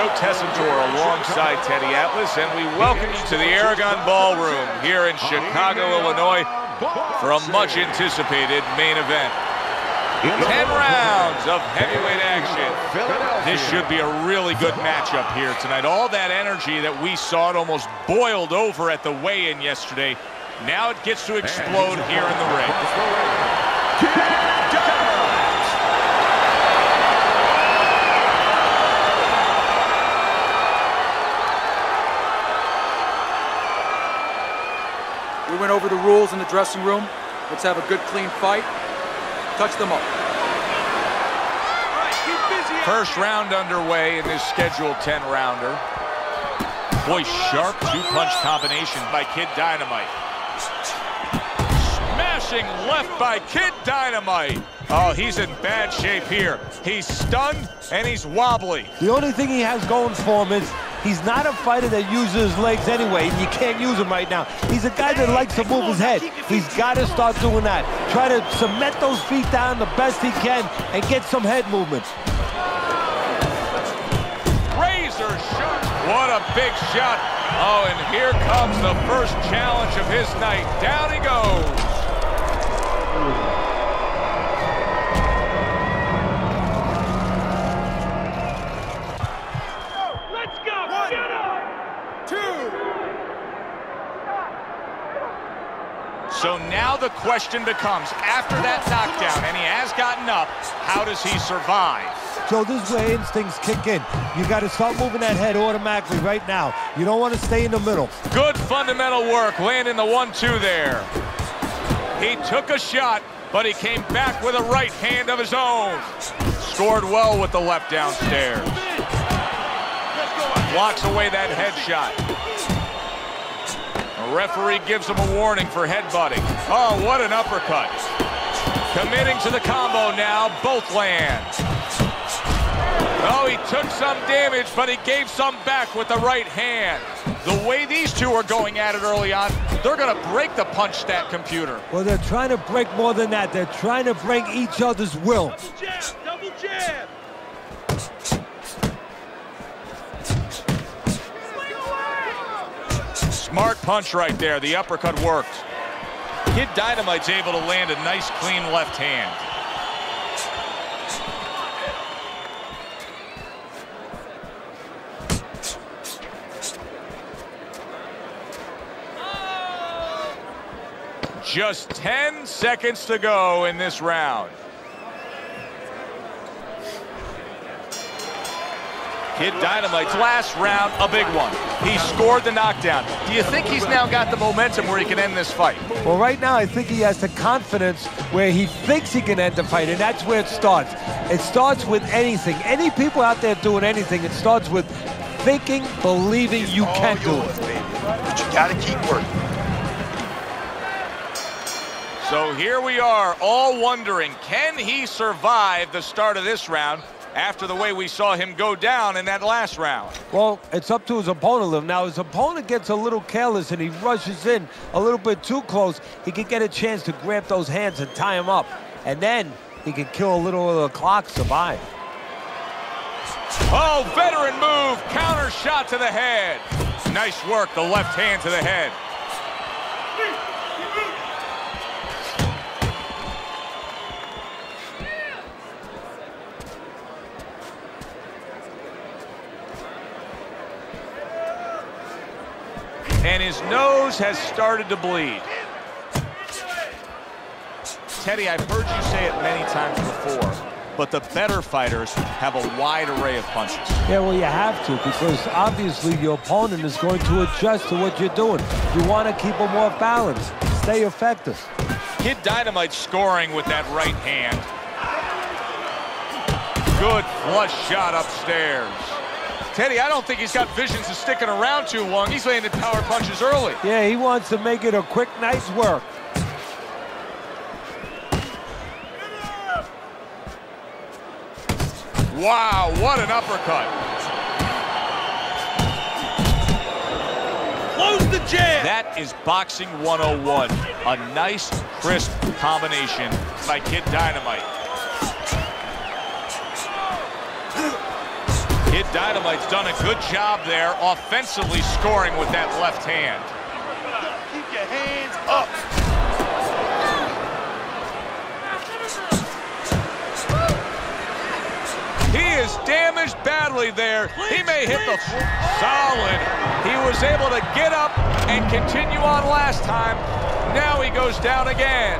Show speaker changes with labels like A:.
A: Joe Tessitore alongside Teddy Atlas, and we welcome you to the Aragon Ballroom here in Chicago, Illinois, for a much anticipated main event. 10 rounds of heavyweight action. This should be a really good matchup here tonight. All that energy that we saw it almost boiled over at the weigh-in yesterday. Now it gets to explode here in the ring.
B: We went over the rules in the dressing room. Let's have a good, clean fight. Touch them up.
A: First round underway in this scheduled 10-rounder. Boy, sharp two-punch combination by Kid Dynamite. Smashing left by Kid Dynamite. Oh, he's in bad shape here. He's stunned and he's wobbly.
C: The only thing he has going for him is He's not a fighter that uses his legs anyway, and you can't use him right now. He's a guy that likes to move his head. He's got to start doing that. Try to cement those feet down the best he can and get some head movement.
A: Razor shot. What a big shot. Oh, and here comes the first challenge of his night. Down he goes. So now the question becomes, after that knockdown, and he has gotten up, how does he survive?
C: So this is where instincts kick in. You got to start moving that head automatically right now. You don't want to stay in the middle.
A: Good fundamental work, landing the one-two there. He took a shot, but he came back with a right hand of his own. Scored well with the left downstairs. Blocks away that headshot referee gives him a warning for headbutting. Oh, what an uppercut. Committing to the combo now, both land. Oh, he took some damage, but he gave some back with the right hand. The way these two are going at it early on, they're going to break the punch stat computer.
C: Well, they're trying to break more than that. They're trying to break each other's will.
D: Double jab, double jab.
A: Punch right there. The uppercut worked. Kid Dynamite's able to land a nice, clean left hand. Just 10 seconds to go in this round. Kid Dynamite's last round, a big one. He scored the knockdown. Do you think he's now got the momentum where he can end this fight?
C: Well, right now, I think he has the confidence where he thinks he can end the fight, and that's where it starts. It starts with anything. Any people out there doing anything, it starts with thinking, believing you can do it.
E: But you got to keep working.
A: So here we are, all wondering, can he survive the start of this round? After the way we saw him go down in that last round.
C: Well, it's up to his opponent. Now, his opponent gets a little careless and he rushes in a little bit too close. He can get a chance to grab those hands and tie him up. And then he can kill a little of the clock, survive.
A: Oh, veteran move, counter shot to the head. Nice work, the left hand to the head. And his nose has started to bleed. Teddy, I've heard you say it many times before, but the better fighters have a wide array of punches.
C: Yeah, well, you have to because obviously your opponent is going to adjust to what you're doing. You want to keep them off balance, stay effective.
A: Kid Dynamite scoring with that right hand. Good flush shot upstairs. Teddy, I don't think he's got visions of sticking around too long. He's landing power punches early.
C: Yeah, he wants to make it a quick nice work.
A: Wow, what an uppercut.
D: Close the jam.
A: That is boxing 101. A nice, crisp combination by Kid Dynamite. Dynamite's done a good job there offensively scoring with that left hand.
E: Keep your hands up.
A: He is damaged badly there. He may hit the solid. He was able to get up and continue on last time. Now he goes down again.